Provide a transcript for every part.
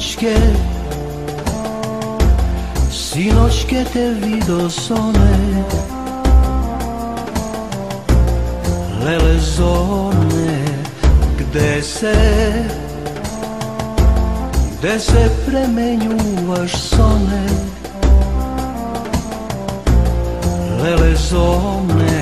sinoćke Sinoćke te vido sone. Lele zone Gde se Gde se premenjuvaš sone. Lele zone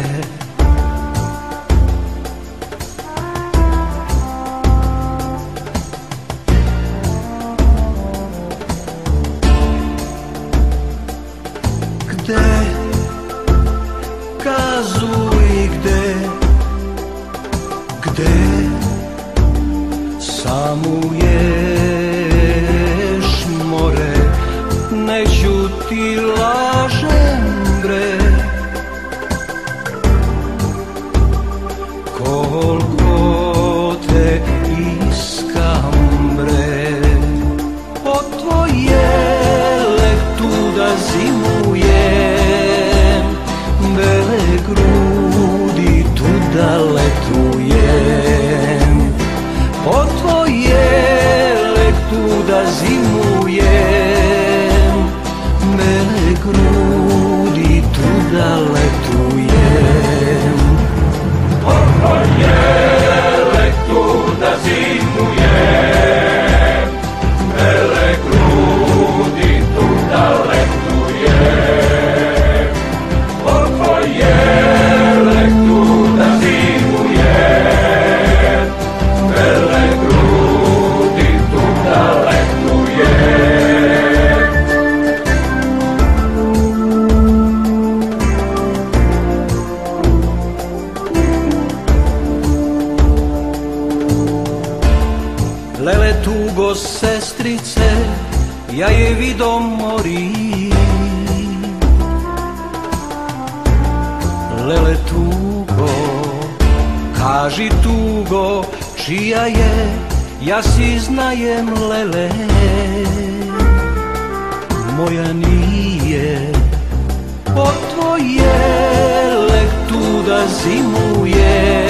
Lele tugo sestrice, ja je vido mori Lele tugo, kaži tugo, čija je, ja si znajem lele. Moja nije, od tvoje lektuda zimuje